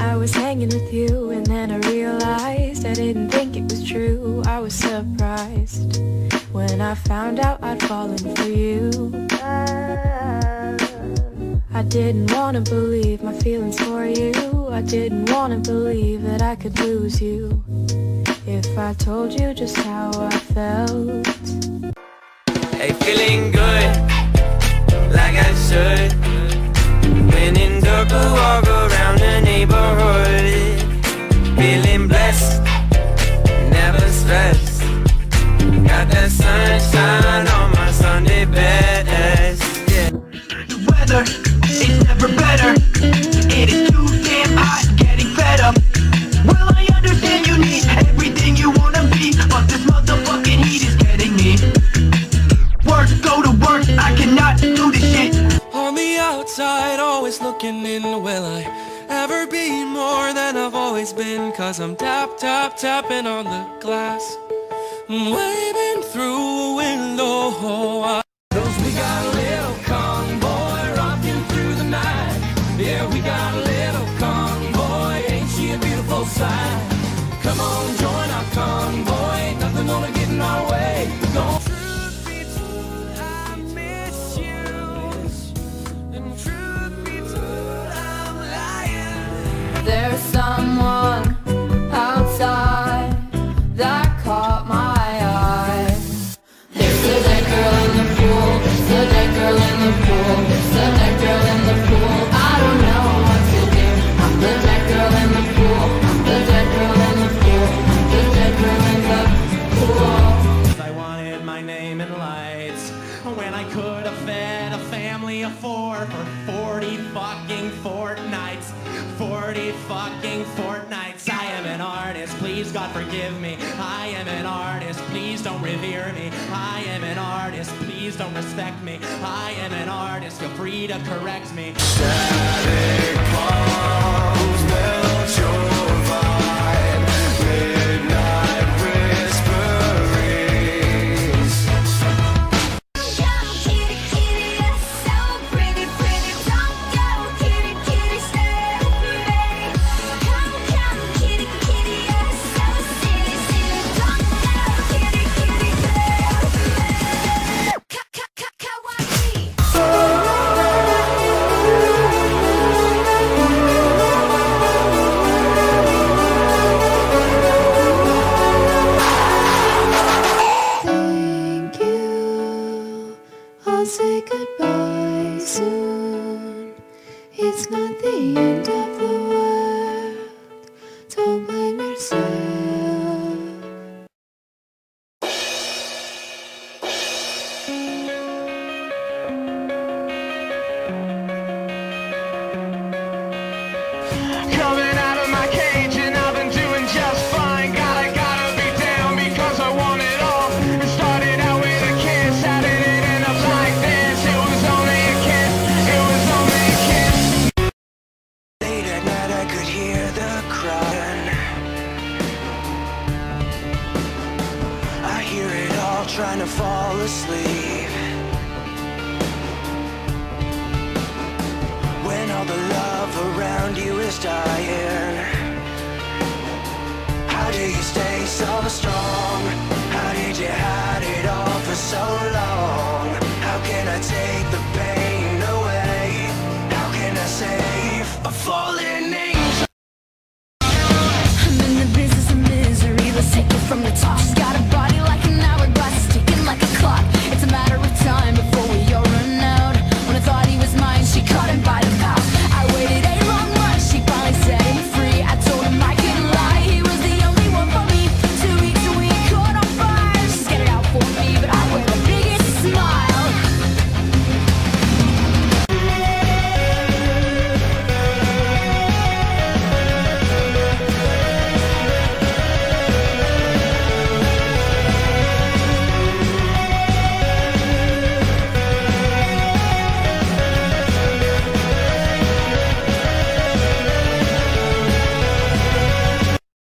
I was hanging with you and then I realized I didn't think it was true. I was surprised when I found out I'd fallen for you. I didn't wanna believe my feelings for you. I didn't wanna believe that I could lose you. If I told you just how I felt. Hey, feeling good, like I should. Sunshine on my Sunday best. Yeah. The weather is never better. It is too damn hot, getting fed up. Well, I understand you need everything you wanna be, but this motherfucking heat is getting me. Work, go to work, I cannot do this shit. On the outside, always looking in, will I ever be more than I've always been? Cause I'm tap, tap, tapping on the glass. Waving through a window. Cause we got a little convoy rocking through the night. Yeah, we got a little convoy. Ain't she a beautiful sight? Come on, join four for 40 fucking fortnights. 40 fucking fortnights. I am an artist, please God forgive me. I am an artist, please don't revere me. I am an artist, please don't respect me. I am an artist, feel free to correct me. Come soon. It's not the end of the world. Don't blame yourself. Coming trying to fall asleep. When all the love around you is dying How do you stay so